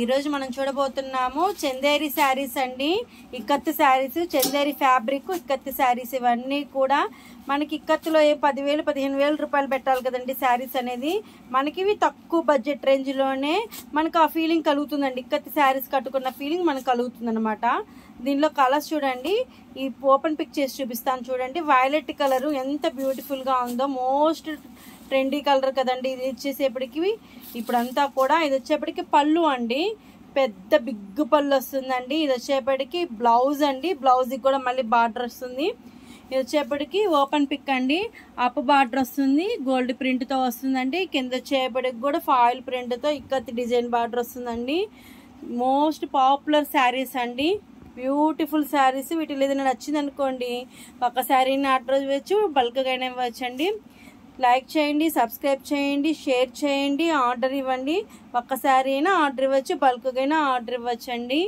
ఈరోజు మనం చూడబోతున్నాము చందేరి శారీస్ అండి. Ikat sarees Chanderi fabric ikat sarees ఇవన్నీ కూడా మనకి ఇక్కత్తులో ఏ పదివేలు పదిహేను వేల రూపాయలు పెట్టాలి కదండి శారీస్ అనేది. మనకి ఇవి తక్కువ బడ్జెట్ రేంజ్లోనే మనకు ఆ ఫీలింగ్ కలుగుతుందండి. ఇక్కత్తి శారీస్ కట్టుకున్న ఫీలింగ్ మనకు కలుగుతుంది అనమాట దీనిలో కలర్స్ చూడండి. ఈ ఓపెన్ పిక్ చేసి చూపిస్తాను చూడండి. వైలెట్ కలర్ ఎంత బ్యూటిఫుల్గా ఉందో మోస్ట్ ట్రెండీ కలర్ కదండి. ఇది వచ్చేసేపటికి ఇప్పుడంతా కూడా ఇది వచ్చేప్పటికి పళ్ళు అండి. పెద్ద బిగ్ పళ్ళు వస్తుందండి. ఇది వచ్చేపటికి బ్లౌజ్ అండి. బ్లౌజ్కి కూడా మళ్ళీ బార్డర్ వస్తుంది. ఇది వచ్చేపటికి ఓపెన్ పిక్ అండి. అప్ బార్డర్ వస్తుంది. గోల్డ్ ప్రింట్తో వస్తుందండి. కింద వచ్చేపటికి కూడా ఫాయిల్ ప్రింట్తో ఇక్కత్తి డిజైన్ బార్డర్ వస్తుందండి. మోస్ట్ పాపులర్ శారీస్ అండి. బ్యూటిఫుల్ శారీస్ వీటిలో ఏదైనా నచ్చింది అనుకోండి ఒక శారీని ఆర్డర్ ఇవ్వచ్చు బల్క్గా అయినా ఇవ్వచ్చండి. లైక్ చేయండి సబ్స్క్రైబ్ చేయండి షేర్ చేయండి ఆర్డర్ ఇవ్వండి. ఒక్కసారి అయినా ఆర్డర్ ఇవ్వచ్చు బల్క్గా అయినా ఆర్డర్ ఇవ్వచ్చండి.